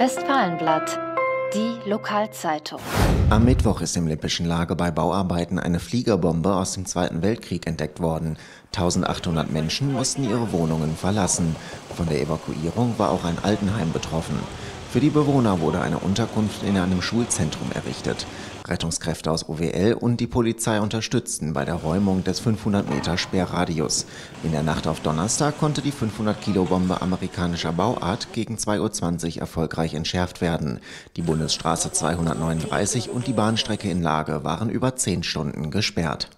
Westfalenblatt, die Lokalzeitung. Am Mittwoch ist im Lippischen Lager bei Bauarbeiten eine Fliegerbombe aus dem Zweiten Weltkrieg entdeckt worden. 1800 Menschen mussten ihre Wohnungen verlassen. Von der Evakuierung war auch ein Altenheim betroffen. Für die Bewohner wurde eine Unterkunft in einem Schulzentrum errichtet. Rettungskräfte aus OWL und die Polizei unterstützten bei der Räumung des 500 Meter Sperrradius. In der Nacht auf Donnerstag konnte die 500 Kilo Bombe amerikanischer Bauart gegen 2.20 Uhr erfolgreich entschärft werden. Die Bundesstraße 239 und die Bahnstrecke in Lage waren über 10 Stunden gesperrt.